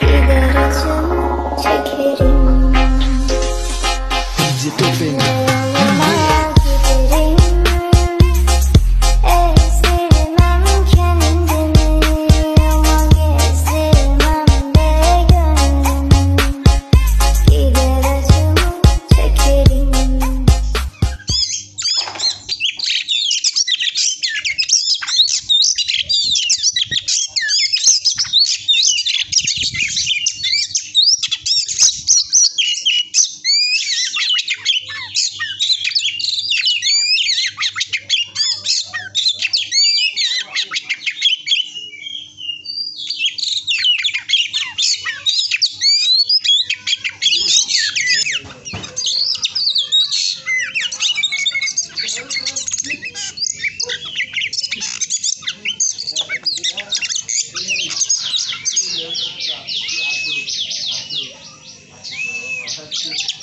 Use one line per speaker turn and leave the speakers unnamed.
Gideracım çekerim
Bizi topin 아 네.